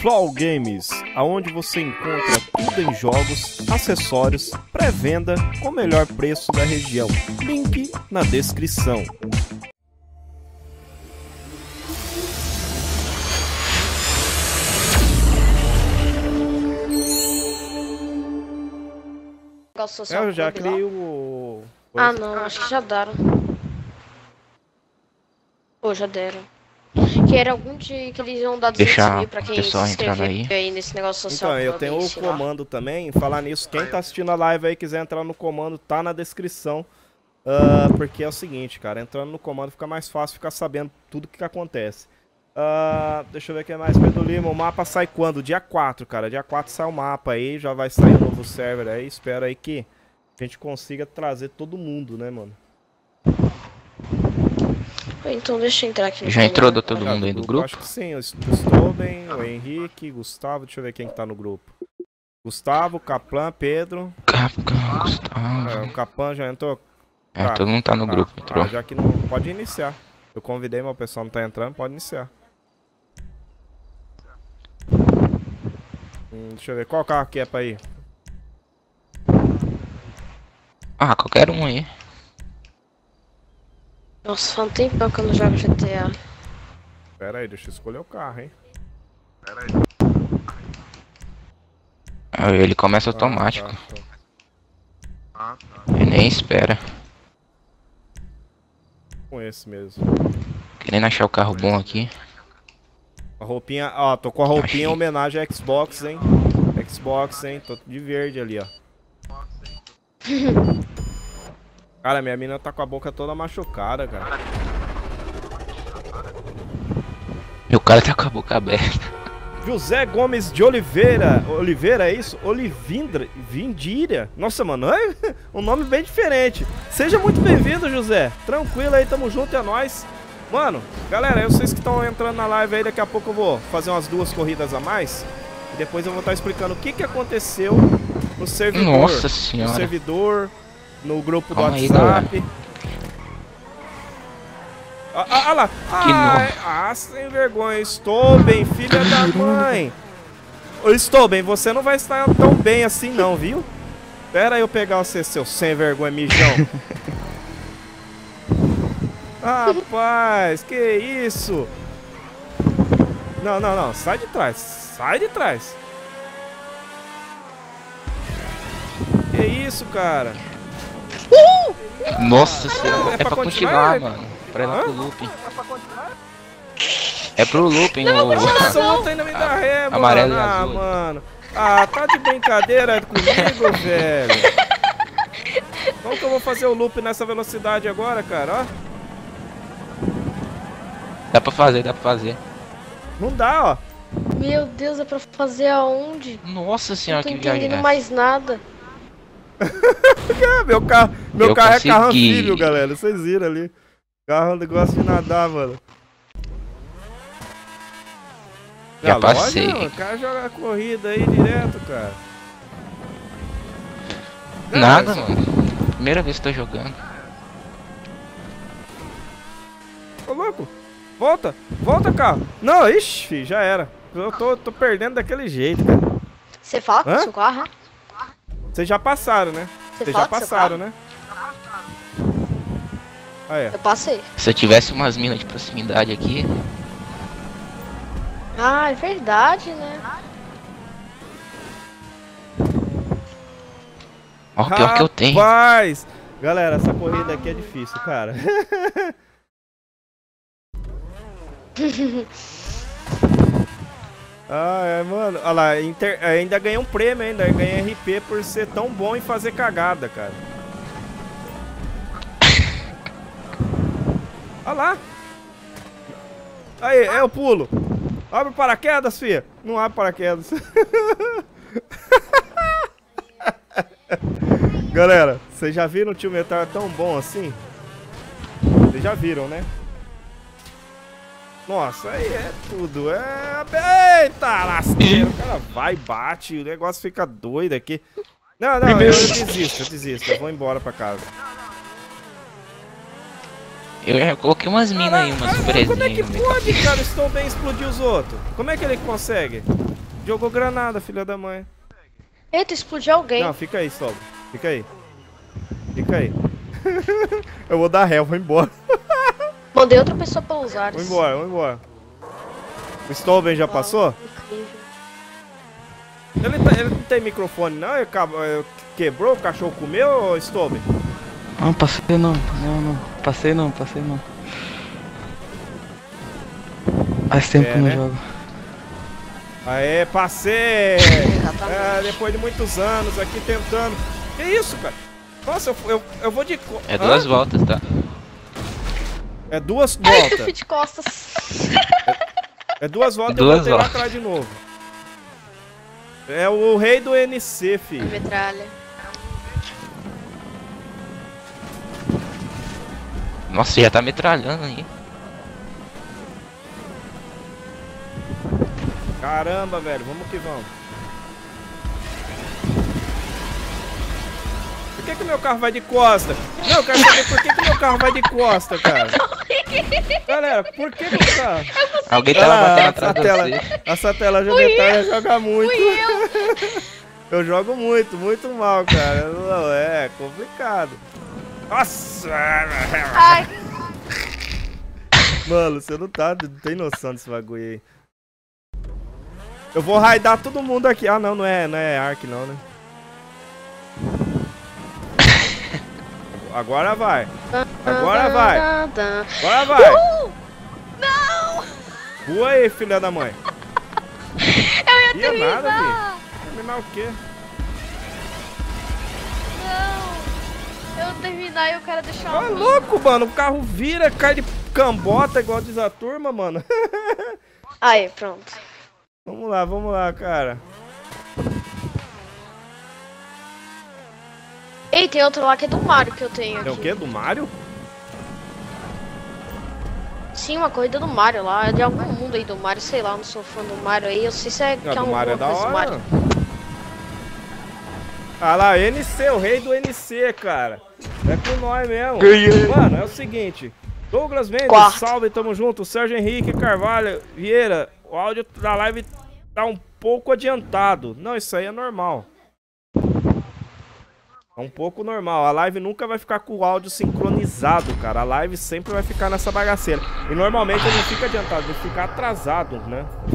Flow Games, aonde você encontra tudo em jogos, acessórios, pré-venda com o melhor preço da região. Link na descrição. social Eu já criei o. Ah, não, acho que já deram. Ou já deram. Que era algum de que eles iam dar 200 Deixar mil pra quem o pessoal se inscrever aí. nesse negócio social. Então, eu tenho aí, o lá. comando também. Falar nisso, quem tá assistindo a live aí quiser entrar no comando, tá na descrição. Ah, porque é o seguinte, cara, entrando no comando fica mais fácil ficar sabendo tudo que, que acontece. Ah, deixa eu ver o que mais. Pedro Lima, o mapa sai quando? Dia 4, cara. Dia 4 sai o mapa aí, já vai sair um novo server aí. Espero aí que a gente consiga trazer todo mundo, né, mano? Então deixa eu entrar aqui no Já entrou todo Ah, mundo aí do grupo? Acho que sim, o Stoben, o Henrique, Gustavo, deixa eu ver quem que tá no grupo. Gustavo, Caplan, Pedro. Capcom, É, Gustavo. o Capan já entrou? É, tá. todo mundo tá no Tá. grupo, entrou. Ah, já que não pode iniciar. Eu convidei, mas o pessoal não tá entrando, pode iniciar. Hum, deixa eu ver, qual carro que é pra ir? Ah, qualquer um aí. Nossa, faz um tempão que eu não jogo GTA. Pera aí, deixa eu escolher o carro, hein? Ah, Ele começa Ah, automático. tá, tá. Ele nem espera. Com esse mesmo. Querendo achar o carro bom aqui. A roupinha, ó, tô com a roupinha em Achei. homenagem à Xbox, hein? Xbox, hein? Tô de verde ali, ó. Cara, minha mina tá com a boca toda machucada, cara. Meu cara tá com a boca aberta. José Gomes de Oliveira. Oliveira, é isso? Olivindra? Vindira? Nossa, mano, é um nome bem diferente. Seja muito bem-vindo, José. Tranquilo aí, tamo junto, é nóis. Mano, galera, eu vocês que estão entrando na live aí, daqui a pouco eu vou fazer umas duas corridas a mais. E depois eu vou estar explicando o que, que aconteceu no servidor. Nossa No senhora. servidor, no grupo do Calma aí, WhatsApp. Ah, ah, ah lá! Que Ai, ah, sem vergonha, estou bem, filha da mãe! Estou bem, você não vai estar tão bem assim não, viu? Pera aí eu pegar você, seu sem vergonha mijão. Rapaz, que isso? Não, não, não, sai de trás, sai de trás. Que isso, cara? Nossa senhora. É É, pra pra continuar, continuar, mano. Pra ir lá pro looping. É pro looping, ô. Nossa, o outro ainda me dá ré, mano. Amarelo e ah, azul. mano. Ah, tá de brincadeira comigo, velho. Como que eu vou fazer o loop nessa velocidade agora, cara? Ó, Dá pra fazer, dá pra fazer. não dá, ó. Meu Deus, é pra fazer aonde? Nossa Não senhora, tô que entendendo viagem. é mais nada. Ah, meu carro, meu Eu carro é carro consegui. anfíbio, galera. Vocês viram ali. Carro gosta de nadar, mano. Já Ah, passei. lógico, O cara joga a corrida aí direto, cara. Nada, mano. Primeira vez que tô jogando. Ô, louco. Volta, volta, carro. Não, ixi, filho, já era. Eu tô, tô perdendo daquele jeito, cara. Você fala com o seu carro? é? Vocês já passaram, né? Você Vocês já passaram, carro? né? Aí, ó. Eu passei. Se eu tivesse umas minas de proximidade aqui. Ah, é verdade, né? Ó, o pior que eu tenho. Rapaz! Galera, essa corrida aqui é difícil, cara. ah, é, mano. Olha lá, inter- ainda ganhei um prêmio ainda. Ganhei RP por ser tão bom em fazer cagada, cara. Olha lá. Aí, é o pulo. Abre o paraquedas, filha. Não abre paraquedas. Galera, vocês já viram o tio Metal tão bom assim? Vocês já viram, né? Nossa, aí é tudo. É. Eita, lasqueiro. O cara vai, bate, o negócio fica doido aqui. Não, não, eu, eu desisto, eu desisto. Eu vou embora pra casa. Eu já coloquei umas minas aí, umas surpresinhas Como é que pode, cara? Estou bem explodir os outros. Como é que ele consegue? Jogou granada, filha da mãe. Eita, explodiu alguém. Não, fica aí, Stop. Fica aí. Fica aí. eu vou dar ré, vou embora. Mandei outra pessoa pelos ares. Vou embora, vou embora. O Stolben já passou? Incrível. Ele, tá- ele não tem microfone, não? Ele ele quebrou? O cachorro comeu, Stolben? Não, passei não. Não, não. Passei não, passei não. Faz tempo É, que eu não né? jogo. Aê, passei! É, depois de muitos anos aqui tentando. Que isso, cara? Nossa, eu, eu, eu vou de. É duas Hã? voltas, tá? É duas Ai, eu voltas. fui de costas. É duas voltas e eu Duas voltei lá voltas. atrás de novo. É o rei do NC, filho. Metralha. Nossa, já tá metralhando aí. Caramba, velho, vamos que vamos. Por que que meu carro vai de costa? Não, eu quero saber por que que meu carro vai de costa, cara. Galera, por que que o carro... Alguém tava Ah, batendo atrás de tela, você. essa tela já detalha joga muito. eu. jogo muito, muito mal, cara. Não, é complicado. Nossa! Ai, Mano, você não tá, não tem noção desse bagulho aí. Eu vou raidar todo mundo aqui. Ah, não, não é, não é Ark não, né? Agora vai. Agora vai. Agora vai. Uh! Não! Boa aí, filha da mãe. Eu ia Ia nada, terminar! Terminar o quê? Não! Eu terminar e o cara deixou Tá louco, mano. O carro vira, cai de cambota, igual diz a turma, mano. Aí, pronto. vamos lá, vamos lá, cara. Ei, tem outro lá que é do Mario que eu tenho É o aqui. quê? Do Mario? Sim, uma corrida do Mario lá. É de algum mundo aí do Mario, sei lá, eu não sou fã do Mario aí. Eu sei se é que Ah, é do alguma Mario é da coisa do hora. Mario. Ah lá, NC, o rei do NC, cara. É com nós mesmo. Mano, é o seguinte. Douglas Mendes, Quarto. salve, tamo junto. Sérgio Henrique Carvalho Vieira, o áudio da live tá um pouco adiantado. Não, isso aí é normal. É um pouco normal. A live nunca vai ficar com o áudio sincronizado, cara. A live sempre vai ficar nessa bagaceira. E normalmente ele não fica adiantado, ele fica atrasado, né?